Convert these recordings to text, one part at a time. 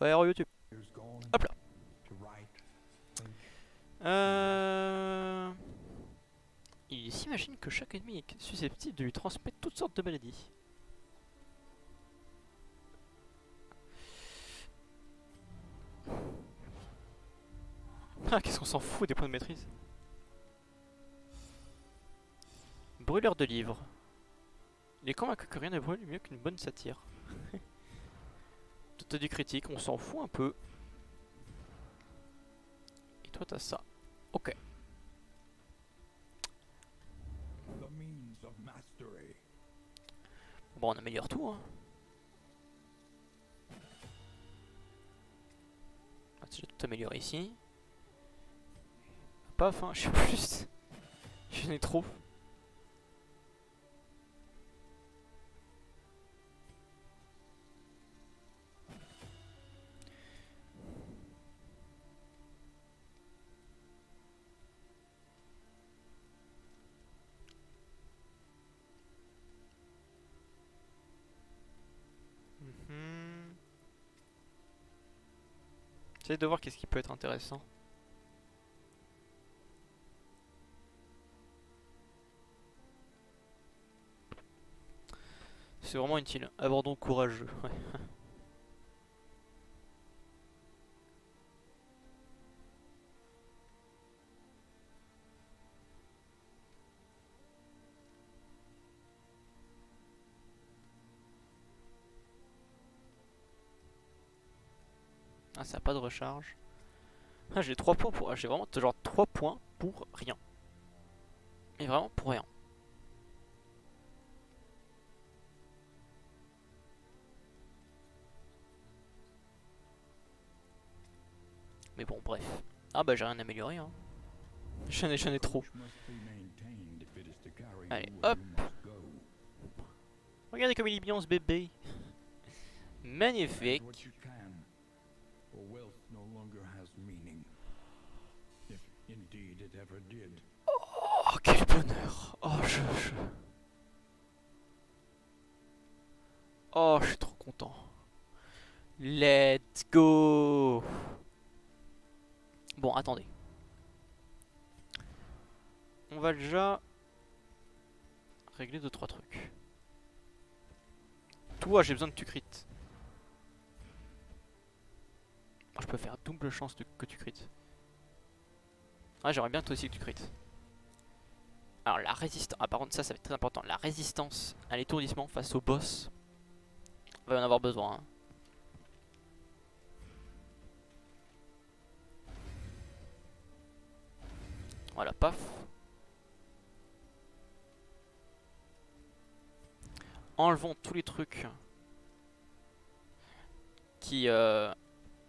Ouais, re YouTube. Hop là. Euh... Il s'imagine que chaque ennemi est susceptible de lui transmettre toutes sortes de maladies. Ah, qu'est-ce qu'on s'en fout des points de maîtrise? Brûleur de livres. Il est convaincu que rien ne brûle mieux qu'une bonne satire. Tout du critique, on s'en fout un peu. Et toi t'as ça. Ok. Bon, on améliore tout, hein. Ah, tout amélioré ici. Paf, hein, je sais plus. J'en ai trop. De voir qu'est-ce qui peut être intéressant. C'est vraiment utile. Abandon courageux. ça a pas de recharge. Ah, j'ai 3 points pour. ah, J'ai vraiment genre 3 points pour rien. Mais vraiment pour rien. Mais bon, bref. Ah bah j'ai rien amélioré hein. J'en ai, trop. Allez, hop. Regardez comme il est bien ce bébé. Magnifique. Oh je. Oh je suis trop content. Let's go. Bon attendez. On va déjà régler 2-3 trucs. Toi j'ai besoin de tu crit. Je peux faire double chance que tu crit. Ah j'aimerais bien toi aussi que tu crit. Alors la résistance, ah par contre ça ça va être très important, la résistance à l'étourdissement face au boss, on va en avoir besoin. hein. Voilà, paf. Enlevons tous les trucs qui euh,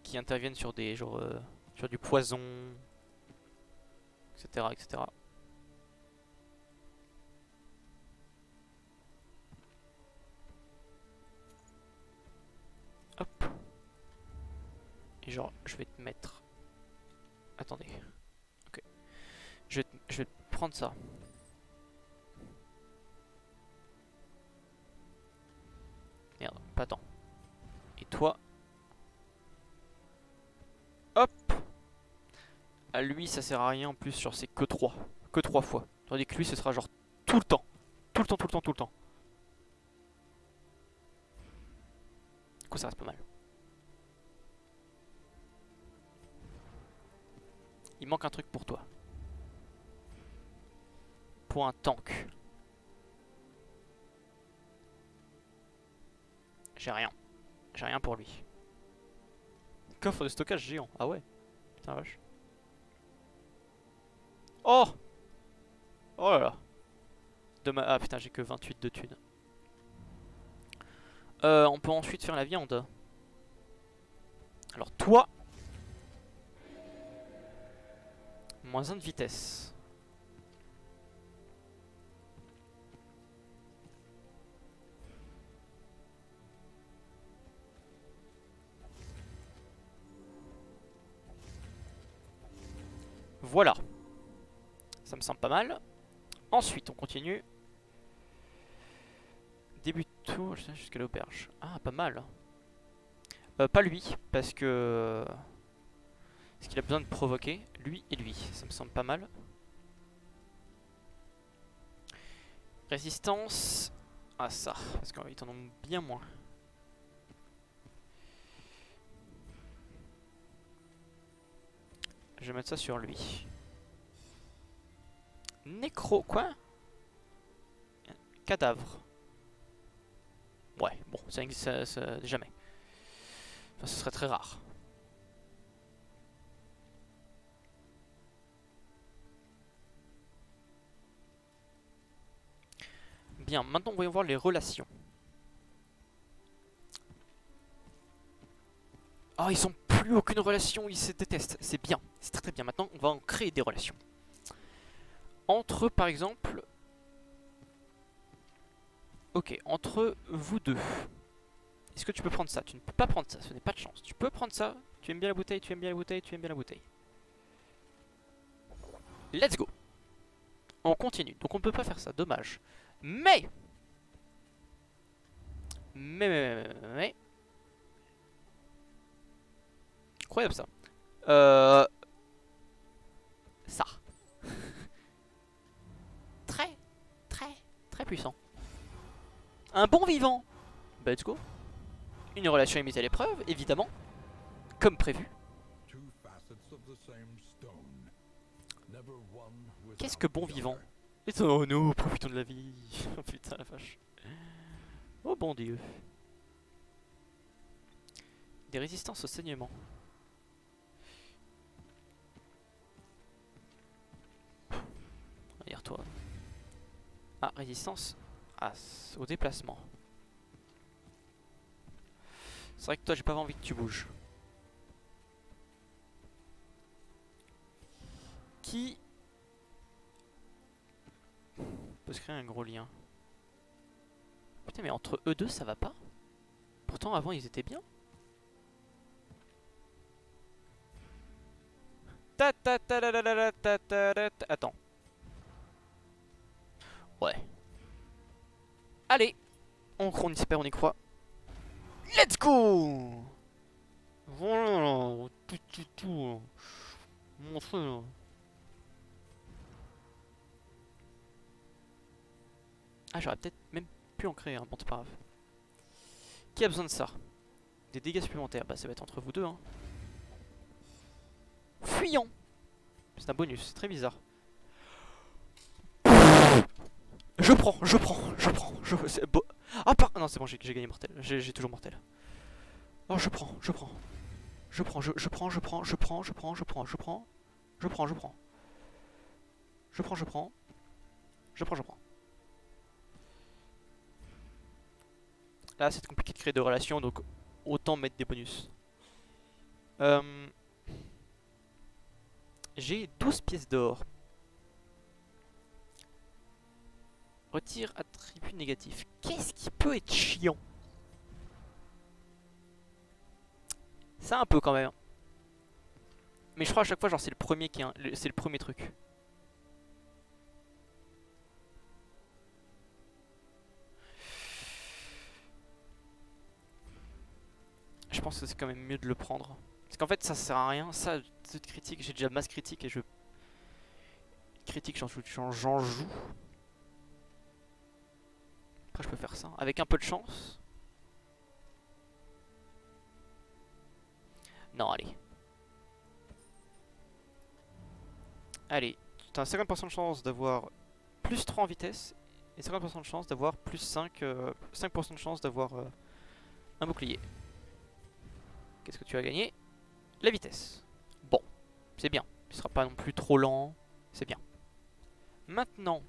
qui interviennent sur des genre euh, sur du poison, etc., etc. Et genre, je vais te mettre. Attendez. Ok. Je vais, te- prendre ça. Merde, pas tant. Et toi? Hop À lui, ça sert à rien en plus, genre c'est que 3. Que 3 fois. Tandis que lui, ce sera genre tout le temps. Tout le temps, tout le temps, tout le temps. Coup, ça reste pas mal. Il manque un truc pour toi. Pour un tank. J'ai rien. J'ai rien pour lui. Coffre de stockage géant. Ah ouais. Putain vache. Oh Oh là là. Ah putain, j'ai que 28 de thunes. Euh, on peut ensuite faire la viande. Alors toi... Moins 1 de vitesse. Voilà. Ça me semble pas mal. Ensuite, on continue. Début tour jusqu'à l'auberge. Ah, pas mal. Euh, pas lui, parce que... Parce qu'il a besoin de provoquer. Lui et lui, ça me semble pas mal. Résistance à ça, parce qu'ils en ont bien moins. Je vais mettre ça sur lui. Nécro... Quoi? Cadavre. Ouais, bon, ça existe ça- ça- jamais. Enfin, ce serait très rare. Bien, maintenant voyons voir les relations. Oh, ils ont plus aucune relation, ils se détestent. C'est bien, c'est très très bien. Maintenant, on va en créer des relations. Entre par exemple... Ok, entre vous deux. Est-ce que tu peux prendre ça? Tu ne peux pas prendre ça, ce n'est pas de chance. Tu peux prendre ça, tu aimes bien la bouteille, tu aimes bien la bouteille, tu aimes bien la bouteille. Let's go On continue, donc on ne peut pas faire ça, dommage. Mais Mais, mais, mais, mais. Incroyable ça. Euh... Ça. très, très, très puissant. Un bon vivant. Bah, let's go. Une relation mise à l'épreuve, évidemment. Comme prévu. Qu'est-ce que bon vivant? Oh non, profitons de la vie. Oh putain la vache. Oh bon dieu. Des résistances au saignement. Regarde toi. Ah, résistance au déplacement. C'est vrai que toi j'ai pas envie que tu bouges. Qui peut se créer un gros lien? Putain, mais entre eux deux, ça va pas? Pourtant, avant, ils étaient bien. Attends. Ouais. Allez On, on espère, on y croit. Let's go Voilà Tout, tout, tout. Mon frère. Ah, j'aurais peut-être même pu en créer un, bon, c'est pas grave. Qui a besoin de ça? Des dégâts supplémentaires, bah ça va être entre vous deux. Hein. Fuyant C'est un bonus, c'est très bizarre. Je prends, je prends, je prends, je... Ah, par... non, c'est bon, j'ai gagné mortel, j'ai toujours mortel. Oh, je prends, je prends. Je prends, je, prends, je prends, je prends, je prends, je prends, je prends. Je prends, je prends. Je prends, je prends. Je prends, je prends. Là, c'est compliqué de créer de relations, donc autant mettre des bonus. Euh, J'ai 12 pièces d'or. Retire attribut négatif. Qu'est-ce qui peut être chiant? Ça un peu quand même. Mais je crois à chaque fois genre c'est le premier qui c'est le premier truc. Je pense que c'est quand même mieux de le prendre. Parce qu'en fait ça sert à rien. Ça, cette critique, j'ai déjà masse critique et je... Critique, j'en- j'en joue. Je peux faire ça. Avec un peu de chance. Non, allez. Allez, tu as 50% de chance d'avoir plus 3 en vitesse et 50% de chance d'avoir plus 5, euh, 5% de chance d'avoir euh, un bouclier. Qu'est-ce que tu as gagné? La vitesse. Bon, c'est bien. Il sera pas non plus trop lent. C'est bien. Maintenant,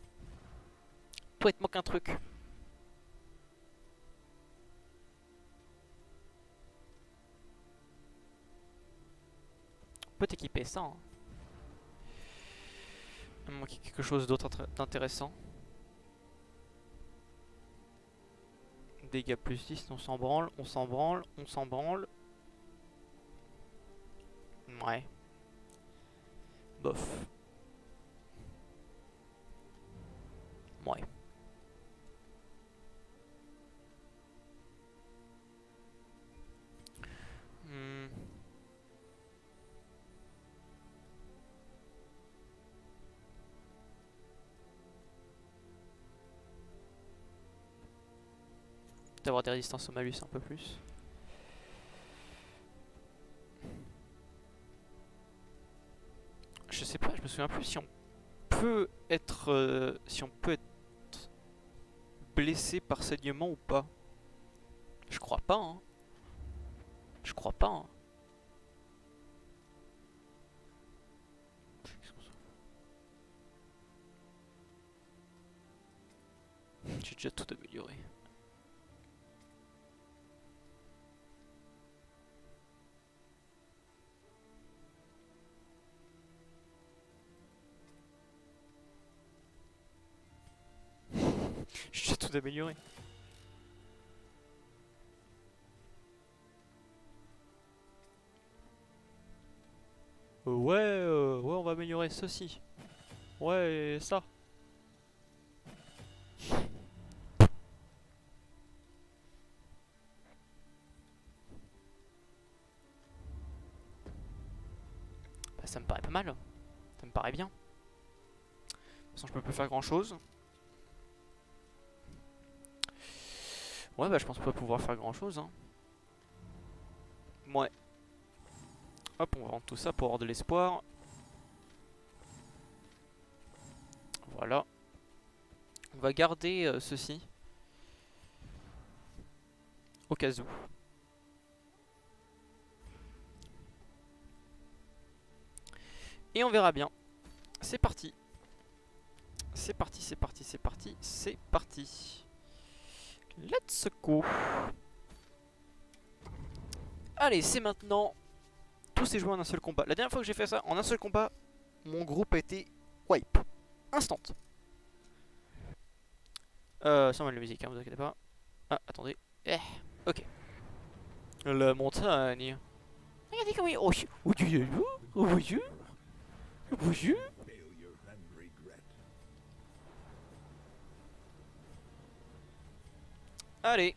toi, il te manque un truc. On peut t'équiper ça. hein. Il manque quelque chose d'autre intér- d'intéressant. Dégâts plus 10, on s'en branle, on s'en branle, on s'en branle. Ouais. Bof. Ouais. Avoir des résistances au malus un peu plus. Je sais pas, je me souviens plus si on peut être euh, si on peut être blessé par saignement ou pas. Je crois pas hein. Je crois pas hein. J'ai déjà tout amélioré. Amélioré. Euh, ouais, euh, ouais, on va améliorer ceci. Ouais, ça. Bah, ça me paraît pas mal. Ça me paraît bien. De toute façon, je peux plus faire grand chose. Ouais, bah, je pense pas pouvoir faire grand chose. Hein. Ouais. Hop, on va tout ça pour avoir de l'espoir. Voilà. On va garder euh, ceci. Au cas où. Et on verra bien. C'est parti. C'est parti, c'est parti, c'est parti, c'est parti. Let's go. Allez, c'est maintenant. Tout s'est joué en un seul combat. La dernière fois que j'ai fait ça, en un seul combat, mon groupe a été wipe. Instant. Euh, sans mal de musique, hein, vous inquiétez pas. Ah, attendez. Eh, ok. La montagne. Regardez comment il... Oh, oh, Dieu, Allez.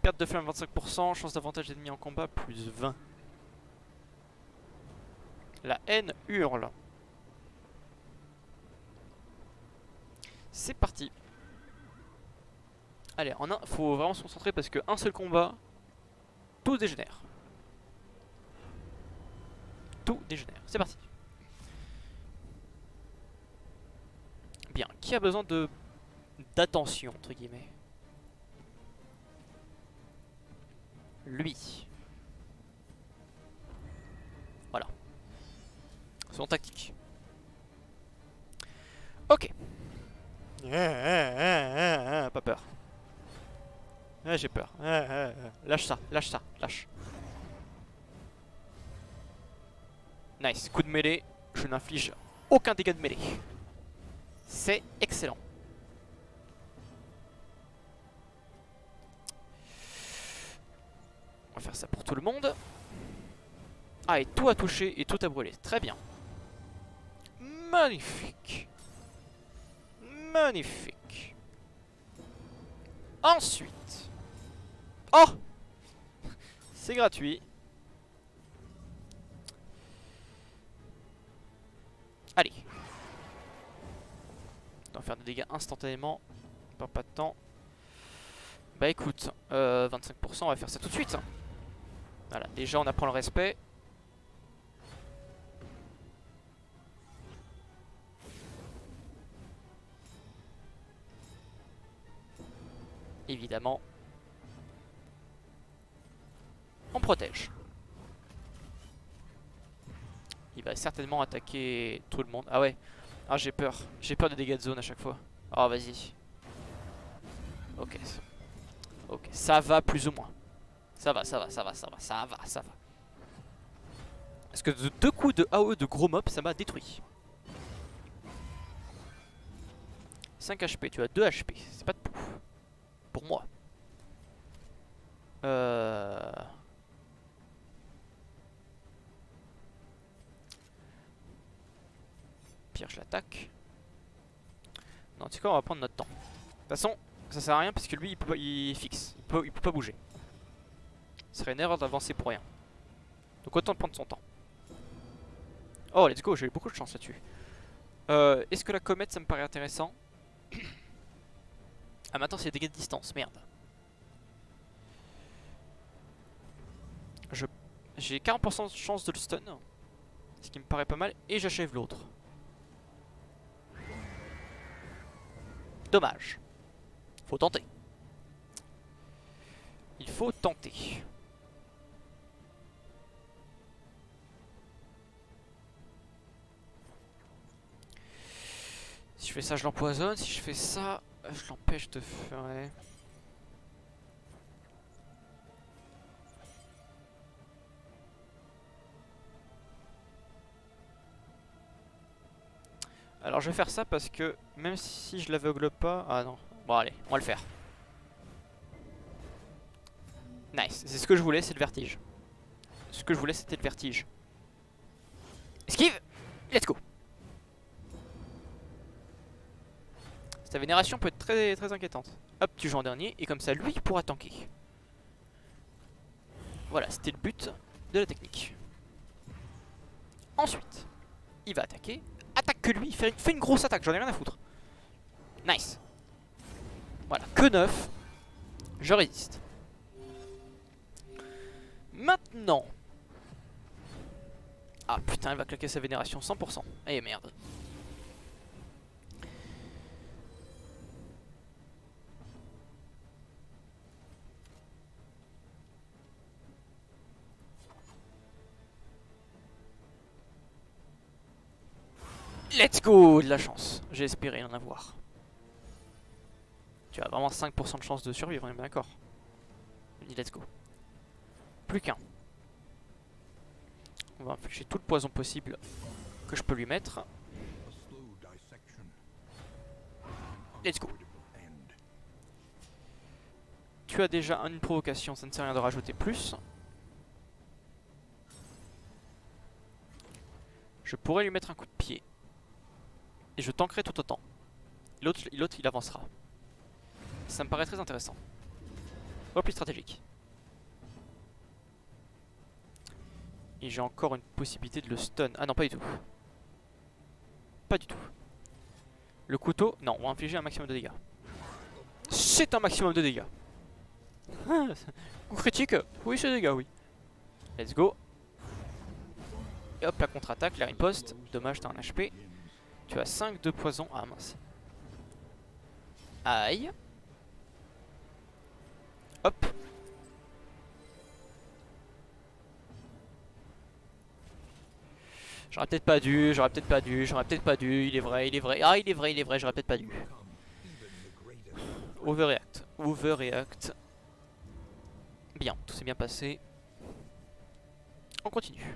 Perte de flamme 25%, chance d'avantage d'ennemis en combat plus 20. La haine hurle. C'est parti. Allez, en un, faut vraiment se concentrer parce que un seul combat, tout dégénère. Tout dégénère. C'est parti. Qui a besoin de d'attention entre guillemets? Lui. Voilà. Son tactique. Ok. Pas peur. J'ai peur. Lâche ça, lâche ça, lâche. Nice, coup de mêlée. Je n'inflige aucun dégât de mêlée. C'est excellent. On va faire ça pour tout le monde. Ah, et tout a touché et tout a brûlé. Très bien. Magnifique. Magnifique. Ensuite. Oh C'est gratuit. Allez. Va faire des dégâts instantanément. On pas de temps. Bah écoute, euh, 25%, on va faire ça tout de suite. Voilà, déjà on apprend le respect. Évidemment. On protège. Il va certainement attaquer tout le monde. Ah ouais. Ah j'ai peur. J'ai peur des dégâts de zone à chaque fois. Oh vas-y. Ok. Ok. Ça va plus ou moins. Ça va, ça va, ça va, ça va, ça va, ça va. Parce que de deux coups de AOE de gros mob, ça m'a détruit. 5 HP, tu as 2 HP, c'est pas de pouf. Pour moi. Euh... Je l'attaque. Non, tu sais quoi, on va prendre notre temps. De toute façon, ça sert à rien parce que lui, il, peut, fixe. Il peut, peut pas bouger. Ce serait une erreur d'avancer pour rien. Donc autant prendre son temps. Oh, let's go, j'ai eu beaucoup de chance là-dessus. Euh, Est-ce que la comète, ça me paraît intéressant? Ah maintenant c'est dégâts de distance, merde. J'ai 40% de chance de le stun. Ce qui me paraît pas mal. Et j'achève l'autre. Dommage. Faut tenter. Il faut tenter. Si je fais ça, je l'empoisonne. Si je fais ça, je l'empêche de faire... Alors je vais faire ça parce que même si je l'aveugle pas... Ah non. Bon allez, on va le faire. Nice, c'est ce que je voulais, c'est le vertige. Ce que je voulais c'était le vertige. Esquive Let's go Sa vénération peut être très, très inquiétante. Hop, tu joues en dernier, et comme ça, lui, il pourra tanker. Voilà, c'était le but de la technique. Ensuite, il va attaquer. Que lui, fait, fait une grosse attaque, j'en ai rien à foutre. Nice. Voilà, que 9. Je résiste. Maintenant. Ah putain, il va claquer sa vénération 100%. Eh merde. Let's go De la chance. J'ai espéré en avoir. Tu as vraiment 5% de chance de survivre, on est bien d'accord. Let's go. Plus qu'un. On va infliger tout le poison possible que je peux lui mettre. Let's go. Tu as déjà une provocation, ça ne sert à rien de rajouter plus. Je pourrais lui mettre un coup de pied. Et je tankerai tout autant. L'autre, il avancera. Ça me paraît très intéressant. Plus stratégique. Et j'ai encore une possibilité de le stun. Ah non, pas du tout. Pas du tout. Le couteau, non, on va infliger un maximum de dégâts. C'est un maximum de dégâts. Coup critique Oui, c'est dégâts, oui. Let's go. Et hop, la contre-attaque, la riposte. Dommage, t'as un HP. Tu as 5 de poison. Ah mince. Aïe. Hop. J'aurais peut-être pas dû, j'aurais peut-être pas dû, j'aurais peut-être pas dû, il est vrai, il est vrai, ah il est vrai, il est vrai, j'aurais peut-être pas dû. Overreact, overreact. Bien, tout s'est bien passé. On continue.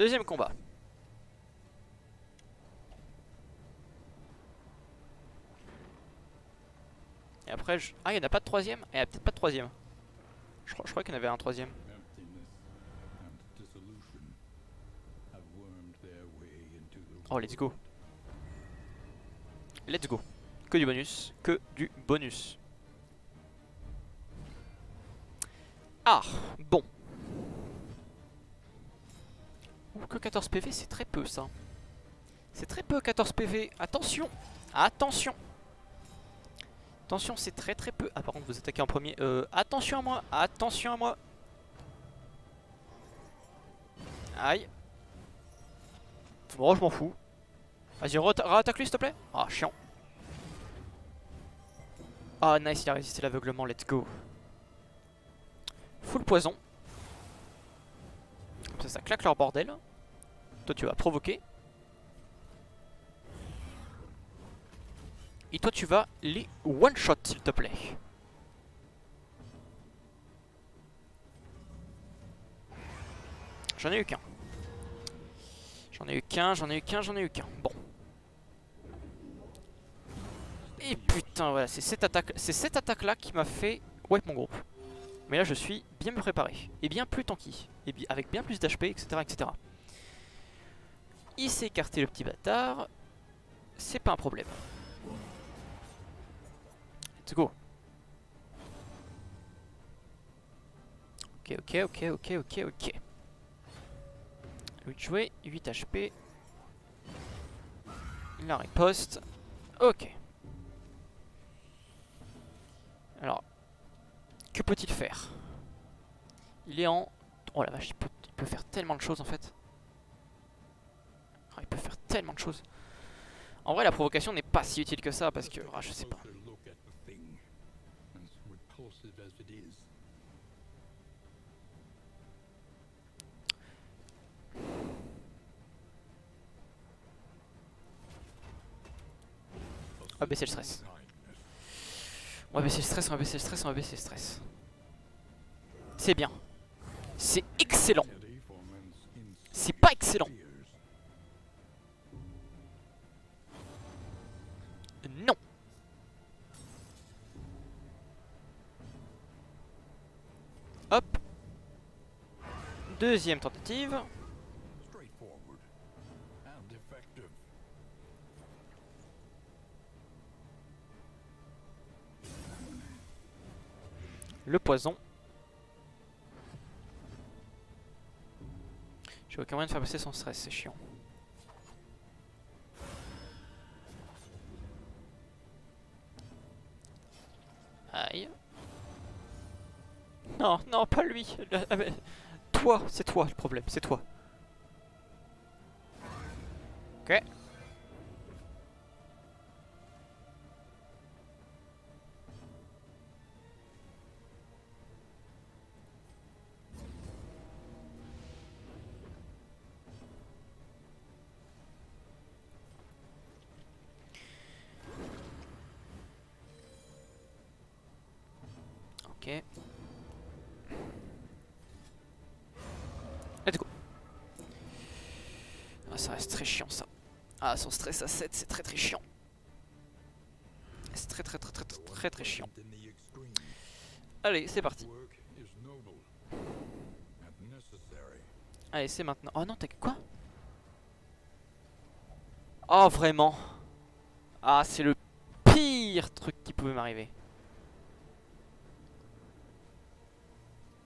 Deuxième combat. Et après, je... ah, il n'y en a pas de troisième Il n'y a peut-être pas de troisième. Je crois, je crois qu'il y en avait un troisième. Oh, let's go. Let's go. Que du bonus. Que du bonus. Ah, bon. Que 14 PV, c'est très peu ça. C'est très peu 14 PV. Attention. Attention. Attention, c'est très très peu. Ah, par contre, vous attaquez en premier. Euh, attention à moi. Attention à moi. Aïe. Bon, je m'en fous. Vas-y, rattaque-lui s'il te plaît. Ah, chiant. Ah, nice, il a résisté l'aveuglement, let's go. Full poison. Comme ça, ça claque leur bordel. Toi, tu vas provoquer. Et toi, tu vas les one-shot, s'il te plaît. J'en ai eu qu'un. J'en ai eu qu'un, j'en ai eu qu'un, j'en ai eu qu'un. Bon. Et putain, voilà, c'est cette attaque, c'est cette attaque là qui m'a fait wipe mon groupe. Mais là, je suis bien préparé et bien plus tanky et bi- avec bien plus d'HP, etc., etc. Il s'est écarté le petit bâtard. C'est pas un problème. Let's go. Ok, ok, ok, ok, ok, ok. Louis jouer, 8 HP. La riposte. Ok. Alors, que peut-il faire? Il est en... Oh la vache, il peut faire tellement de choses en fait. Ah, il peut faire tellement de choses. En vrai, la provocation n'est pas si utile que ça parce que... Ah, je sais pas. On va baisser le stress. On va baisser le stress, on va baisser le stress, on va baisser le stress. C'est bien. C'est excellent. C'est pas excellent. Deuxième tentative. Le poison. J'ai aucun moyen de faire passer son stress, c'est chiant. Aïe. Non, non, pas lui. Ah, Toi, c'est toi le problème, c'est toi. Ok. Ah, son stress à 7, c'est très très chiant. C'est très très très très très très chiant. Allez, c'est parti. Allez, c'est maintenant. Oh non, t'as quoi? Oh, vraiment Ah, c'est le pire truc qui pouvait m'arriver.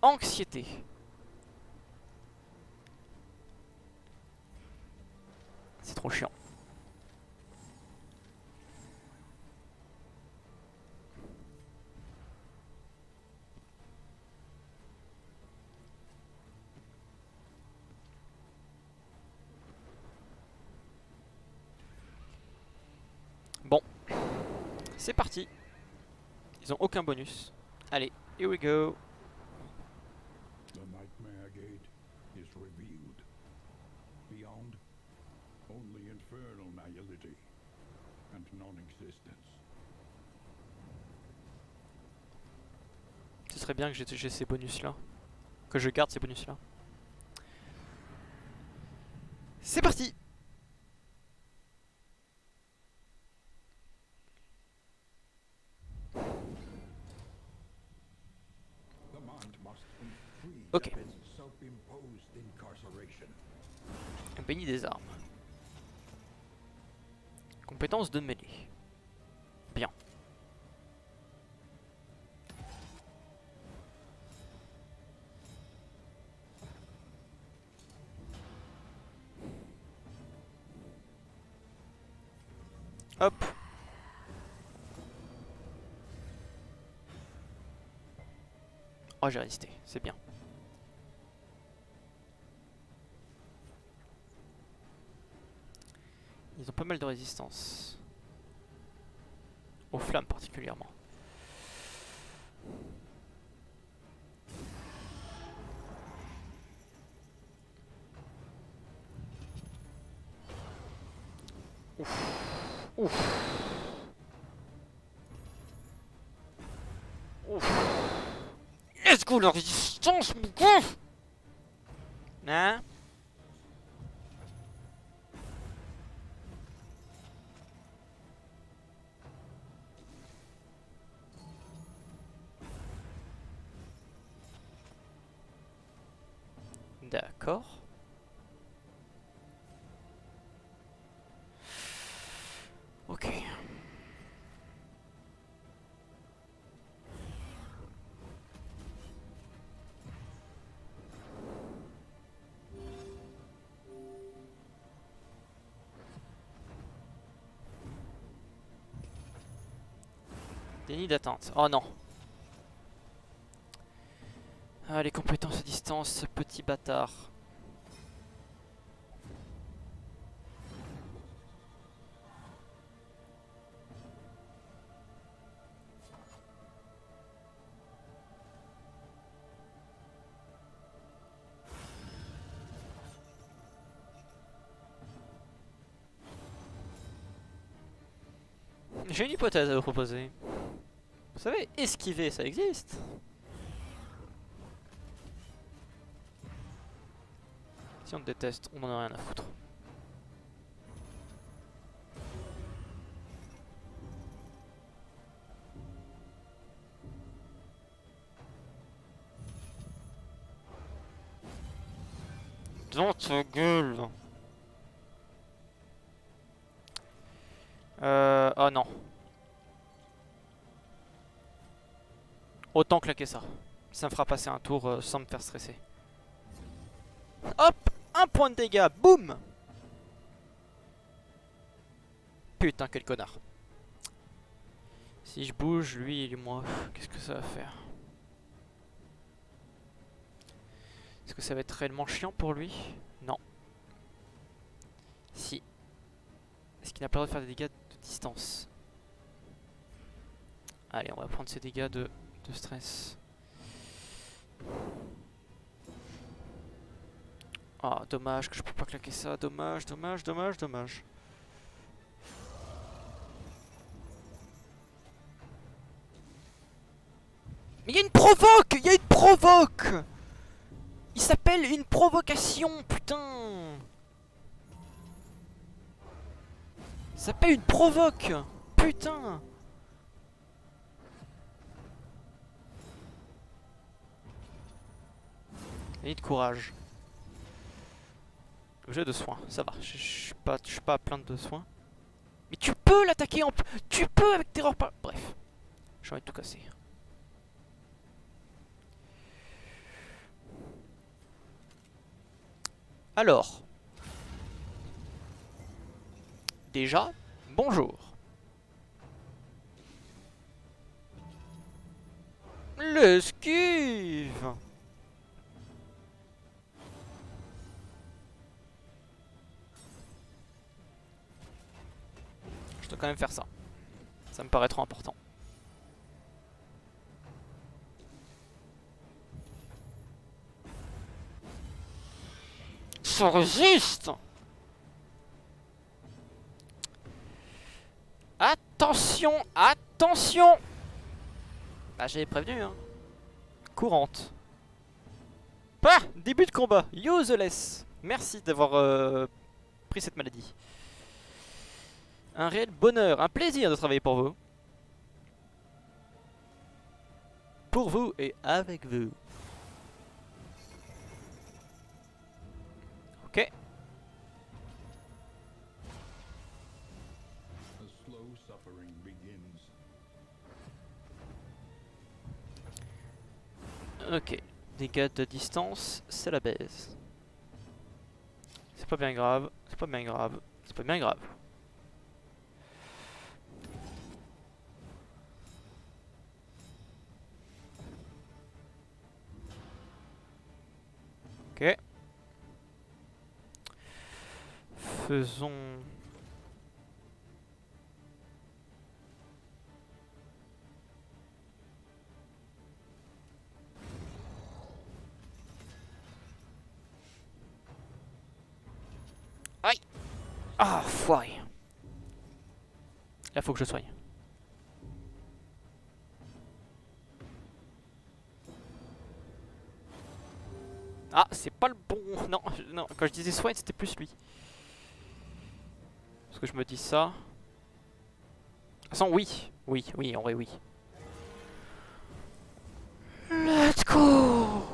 Anxiété. C'est trop chiant. Bon. C'est parti. Ils ont aucun bonus. Allez, here we go. The Nightmare Gate is revealed. Beyond, only infernal nihility and non-existence. Ce serait bien que j'ai ces bonus là. Que je garde ces bonus là. C'est parti Ok. Béni des armes. Compétence de mêlée. Bien. Hop. Oh j'ai résisté, c'est bien. Ils ont pas mal de résistance. Aux flammes particulièrement. Ouf. Ouf. Ouf. Let's go la résistance mon con Hein? Déni d'atteinte. Oh non. Ah, les compétences à distance, ce petit bâtard. J'ai une hypothèse à vous proposer. Vous savez, esquiver, ça existe. Si on te déteste, on en a rien à foutre. Ta claquer ça. Ça me fera passer un tour euh, sans me faire stresser. Hop Un point de dégâts Boum Putain, quel connard. Si je bouge, lui et moi, qu'est-ce que ça va faire? Est-ce que ça va être réellement chiant pour lui? Non. Si. Est-ce qu'il n'a pas le droit de faire des dégâts de distance? Allez, on va prendre ces dégâts de, de stress. Ah, dommage que je peux pas claquer ça. Dommage, dommage, dommage, dommage. Mais il y a une provoque Il y a une provoque Il s'appelle une provocation, putain Ça s'appelle une provoque Putain De courage. J'ai de soins, ça va. Je suis pas, à plaindre de soins. Mais tu peux l'attaquer en... Tu peux avec terreur pas... Bref. J'ai envie tout casser. Alors. Déjà, bonjour. L'esquive même faire ça. Ça me paraît trop important. Ça résiste Attention Attention Bah j'avais prévenu hein. Courante. Pas Début de combat Useless Merci d'avoir euh, pris cette maladie. Un réel bonheur, un plaisir de travailler pour vous. Pour vous et avec vous. Ok. Ok. Dégâts de distance, c'est la baise. C'est pas bien grave, c'est pas bien grave, c'est pas bien grave. Ok. Faisons... Aïe Ah, foiré Là, faut que je soigne. Ah, c'est pas le bon. Non, non, quand je disais soigne, c'était plus lui. Parce que je me dis ça. Sans oui, oui, oui, en vrai, oui. Let's go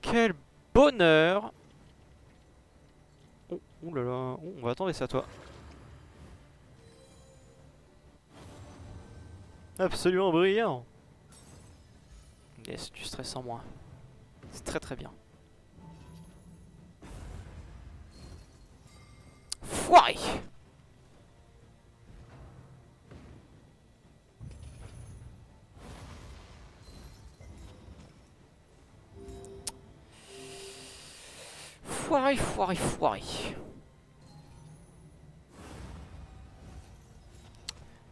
Quel bonheur Oh, ouh là là, oh, on va attendre ça à toi. Absolument brillant Laisse du stress en moins. C'est très très bien. Foiré Foiré, foiré, foiré.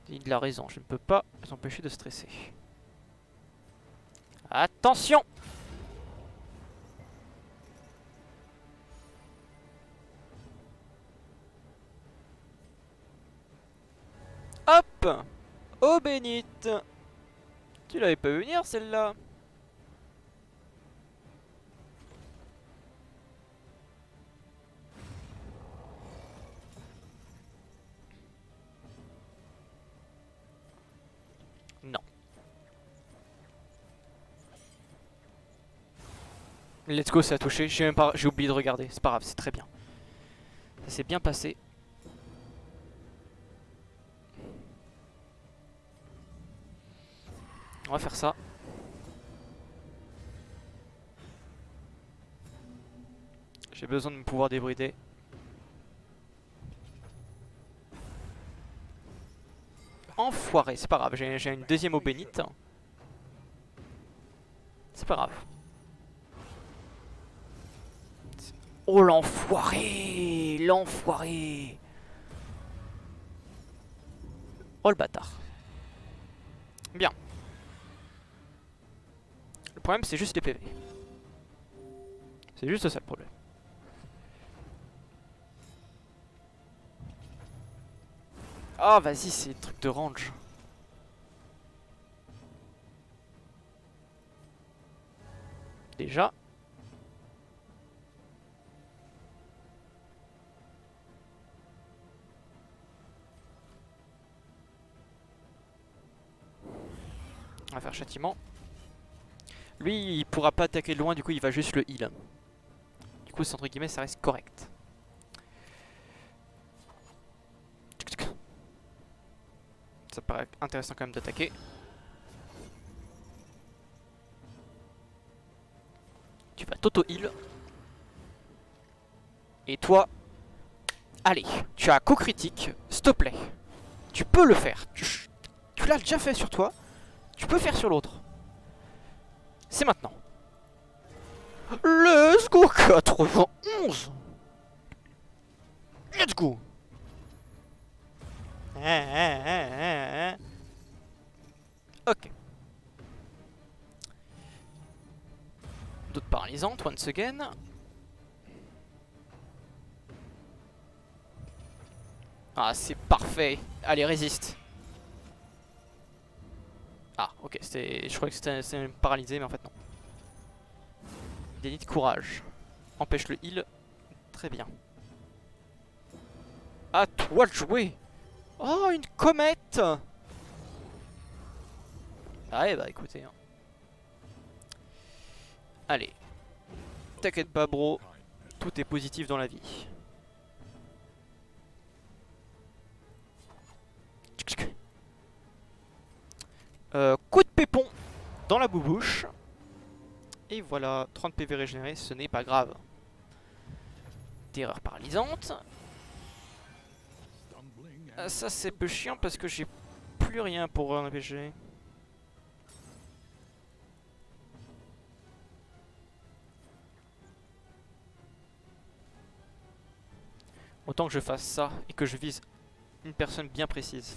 Il a raison, je ne peux pas s'empêcher de stresser. Attention Oh bénite Tu l'avais pas vu venir celle-là Non. Let's go, ça a touché. J'ai oublié de regarder. C'est pas grave, c'est très bien. Ça s'est bien passé. On va faire ça. J'ai besoin de me pouvoir débrider. Enfoiré, c'est pas grave, j'ai une deuxième eau bénite. C'est pas grave. Oh l'enfoiré L'enfoiré Oh le bâtard. Bien. Le problème c'est juste les PV. C'est juste ça le problème. Ah vas-y c'est des trucs de range. Déjà. On va faire châtiment. Lui, il pourra pas attaquer de loin, du coup, il va juste le heal. Du coup, entre guillemets, ça reste correct. Ça paraît intéressant quand même d'attaquer. Tu vas t'auto-heal. Et toi, allez, tu as coup critique, s'il te plaît. Tu peux le faire. Tu l'as déjà fait sur toi. Tu peux faire sur l'autre. C'est maintenant. Let's go 91 Let's go. Ok. D'autres paralysantes, once again. Ah, c'est parfait. Allez, résiste. Ah, ok, Je croyais que c'était paralysé, mais en fait non. Déni de courage. Empêche le heal. Très bien. À toi de jouer Oh, une comète Ah ouais, bah écoutez. hein. Allez. T'inquiète pas, bro. Tout est positif dans la vie. Coup de pépon dans la boubouche. Et voilà, 30 PV régénérés, ce n'est pas grave. Terreur paralysante. Ah, ça c'est peu chiant parce que j'ai plus rien pour un. Autant que je fasse ça et que je vise une personne bien précise.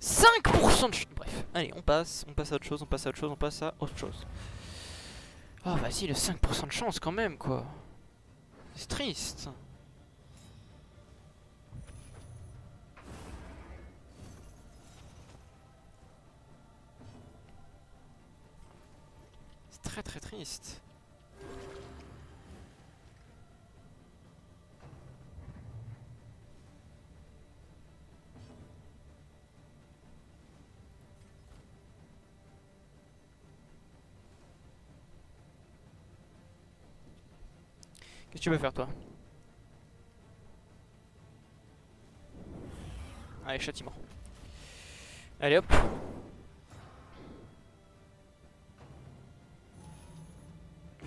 5% de chute Bref, allez, on passe, on passe à autre chose, on passe à autre chose, on passe à autre chose. Ah vas-y, le 5% de chance quand même, quoi. C'est triste. C'est très très triste. Tu veux faire toi Allez, châtiment. Allez hop.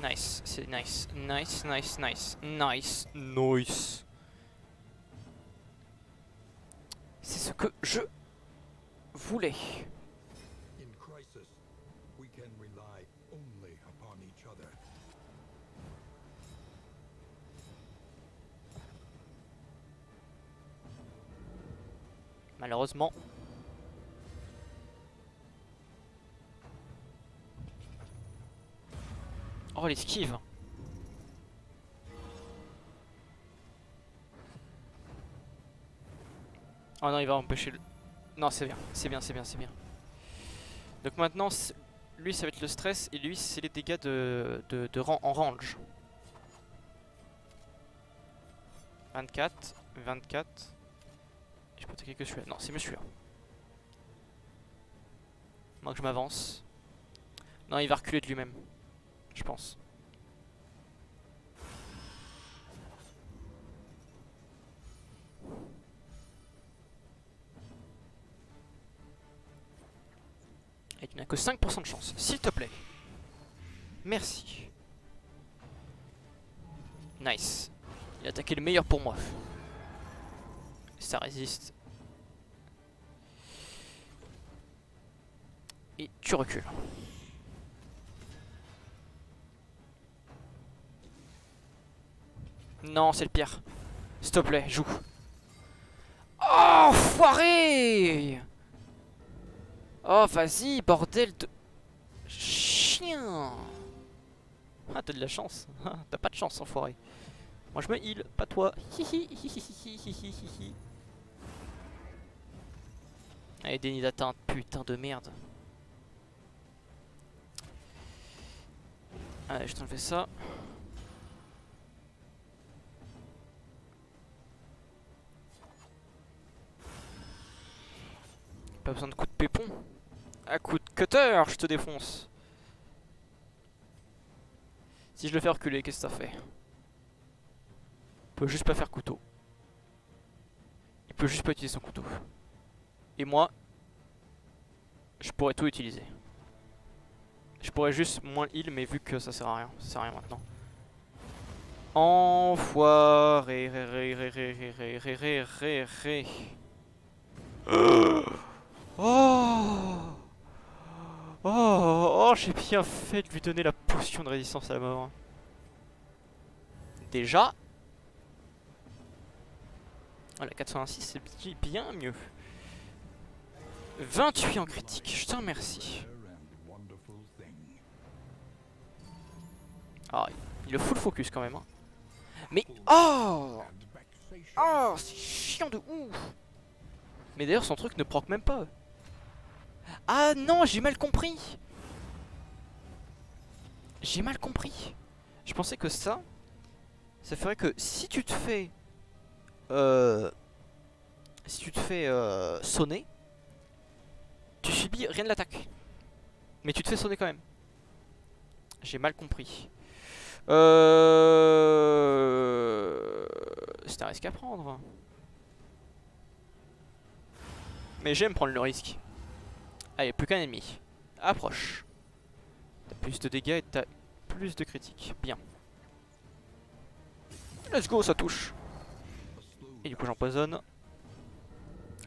Nice, c'est nice, nice, nice, nice, nice, nice. C'est ce que je voulais. Malheureusement. Oh l'esquive Oh non il va empêcher le... Non c'est bien, c'est bien, c'est bien, c'est bien. Donc maintenant lui ça va être le stress et lui c'est les dégâts de, de, de ran- en range. 24, 24. Attaquer que celui-là. Non, c'est celui-là. Moi que je m'avance. Non, il va reculer de lui-même. Je pense. Et tu n'as que 5% de chance, s'il te plaît. Merci. Nice. Il a attaqué le meilleur pour moi. Ça résiste. Tu recules. Non, c'est le pire. S'il te plaît, joue. Oh, foiré Oh, vas-y, bordel de... Chien Ah, t'as de la chance. Ah, T'as pas de chance, enfoiré. Moi, je me heal, pas toi. Allez, déni d'atteinte, putain de merde. Allez, je t'enlève ça. Pas besoin de coup de pépon. À coup de cutter, je te défonce. Si je le fais reculer, qu'est-ce que ça fait? Il peut juste pas faire couteau. Il peut juste pas utiliser son couteau. Et moi, je pourrais tout utiliser. Je pourrais juste moins heal, mais vu que ça sert à rien, ça sert à rien maintenant. Enfoiré, ré, ré, ré, ré, ré, ré, Oh Oh, oh j'ai bien fait de lui donner la potion de résistance à la mort. Déjà. Oh, la 426, c'est bien mieux. 28 en critique, je te remercie. Ah, il le full focus quand même. hein. Mais oh vexation. Oh, c'est chiant de ouf Mais d'ailleurs, son truc ne proc même pas. Ah non, j'ai mal compris J'ai mal compris. Je pensais que ça, ça ferait que si tu te fais... Euh, si tu te fais euh, sonner, tu subis rien de l'attaque. Mais tu te fais sonner quand même. J'ai mal compris. Euh... C'est un risque à prendre. Mais j'aime prendre le risque. Allez, plus qu'un ennemi. Approche. T'as plus de dégâts et t'as plus de critiques. Bien. Let's go, ça touche. Et du coup, j'empoisonne.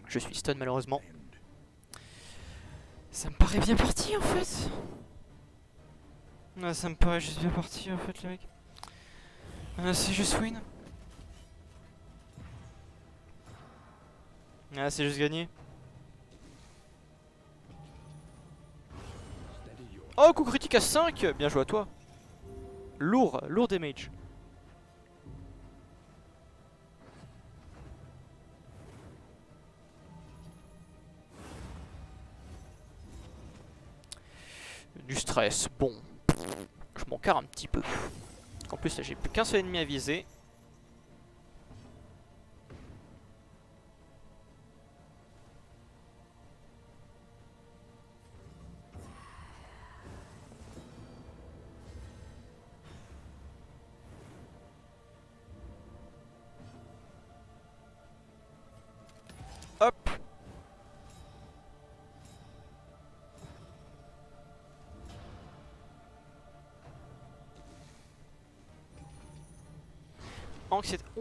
Je suis stun malheureusement. Ça me paraît bien parti en fait. Ah, ça me paraît juste bien parti en fait, les mecs. Ah, c'est juste win. Ah, c'est juste gagné. Oh, coup critique à 5 Bien joué à toi. Lourd, lourd damage. Du stress, bon. Je m'en carre un petit peu. En plus, là, j'ai plus qu'un seul ennemi à viser.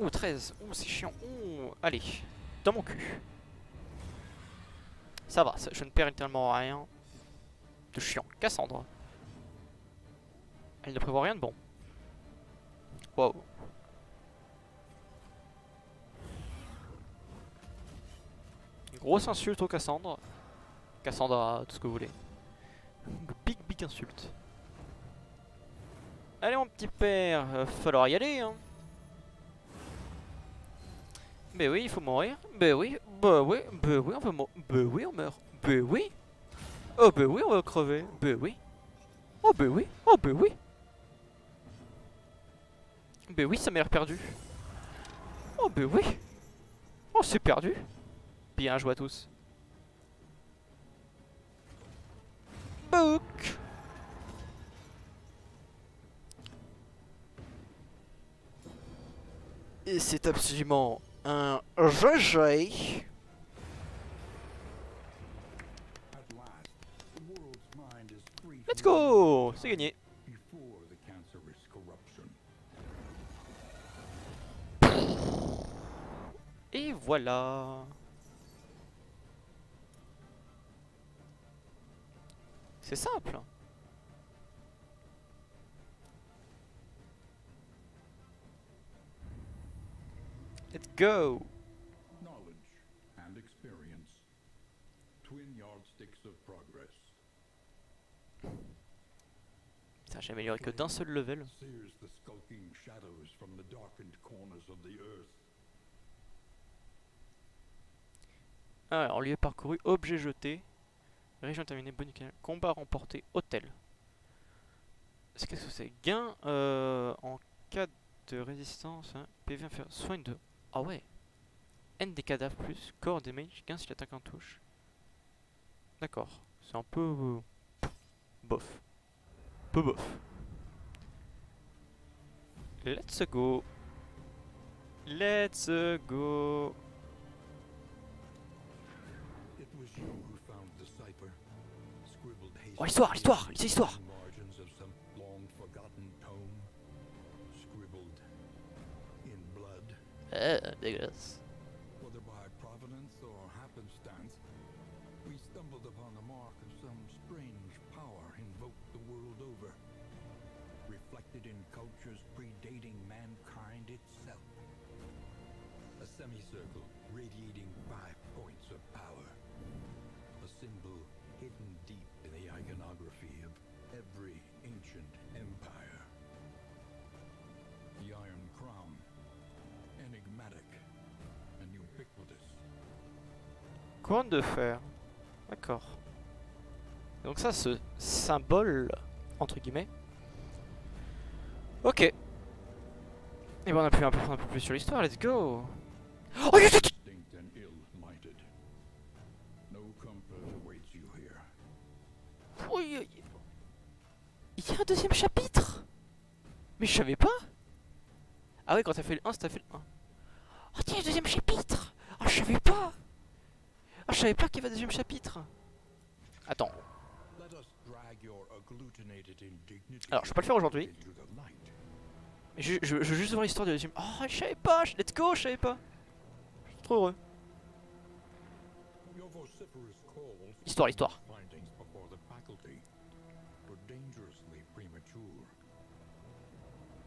Anxiété. Oh, 13. Oh, c'est chiant. Oh, allez. Dans mon cul. Ça va, je ne perds littéralement rien. De chiant. Cassandre. Elle ne prévoit rien de bon. Wow. Grosse insulte au Cassandre. Cassandra, tout ce que vous voulez. Big, big insulte. Allez mon petit père, euh, falloir y aller hein. Mais oui, il faut mourir. Ben oui, bah oui, ben oui, on va mourir. Ben oui, on meurt. Ben oui. Oh ben oui, on va crever. Ben oui. Oh ben oui, oh ben oui. Ben oui, ça m'a l'air perdu. Oh ben oui. Oh c'est perdu. Bien joué à tous. Book. Et c'est absolument un free Let's go C'est gagné. Et voilà. C'est simple. Let's go. Knowledge and experience. Twin yardsticks of progress. Putain, j'ai amélioré que d'un seul level. Sears the skulking shadows from the darkened corners of the earth. Alors, lieu parcouru, objet jeté, région terminée, bonus canal, combat remporté, hôtel. Qu'est-ce que c'est Gain euh, en cas de résistance, hein, PV inférieur, soigne de... Ah ouais N des cadavres plus, corps des mages, gain si l'attaquant touche. D'accord, c'est un peu... bof. Peu bof. Let's go Let's go It was you who found the cipher. Scribbled Oh, l'histoire, l'histoire, c'est l'histoire. I guess. De fer. D'accord. Donc ça, ce symbole, entre guillemets. Ok. Et ben on a pu un peu, un peu plus sur l'histoire, let's go Oh, y'a- Distinct and ill-minded. No comfort awaits you here. Y a- Il y a un deuxième chapitre Mais je savais pas Ah ouais, quand t'as fait le 1, t'as fait le 1. Oh tiens, deuxième chapitre Oh, je savais pas Ah, je savais pas qu'il y avait un deuxième chapitre Attends, alors je peux pas le faire aujourd'hui. Je, je, je veux juste voir l'histoire du deuxième. Oh, je savais pas je- Let's go, je savais pas Je suis trop heureux. Histoire, histoire.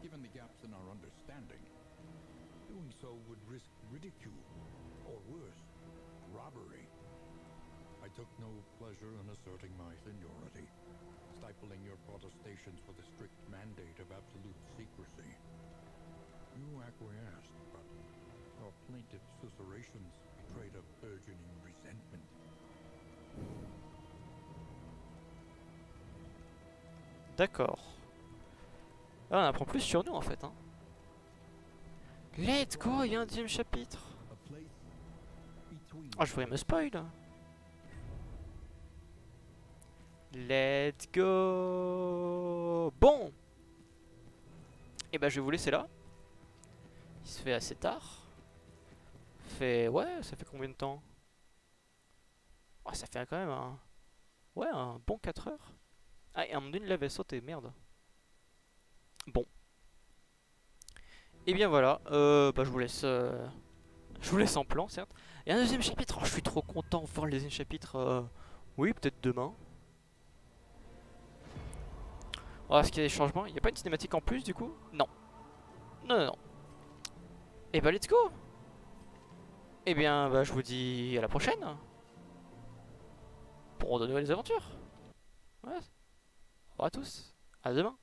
Given the gaps in our understanding, doing so would risk ridicule, took no pleasure in asserting my seniority, stifling your protestations for the strict mandate of absolute secrecy. You acquiesced, but your plaintive susurrations betrayed a burgeoning resentment. D'accord. Ah, on apprend plus sur nous en fait. Hein. Let's go, il y a un deuxième chapitre. A Ah, je voudrais me spoil. Let's go. Bon. Et bah, je vais vous laisser là. Il se fait assez tard. Fait ouais, ça fait combien de temps? Ah, ça fait quand même un ouais un bon 4 heures. Ah, et à un moment donné, il avait sauté, merde. Bon. Et bien voilà, euh, bah, je vous laisse, euh, je vous laisse en plan, certes. Et un deuxième chapitre, oh, je suis trop content de voir le deuxième chapitre. euh, Oui, peut-être demain. Oh, est-ce qu'il y a des changements? Il n'y a pas une cinématique en plus du coup? Non. Non, non, non. Et bah, let's go Et bien, bah, je vous dis à la prochaine pour de nouvelles aventures. Ouais. Au revoir à tous. À demain.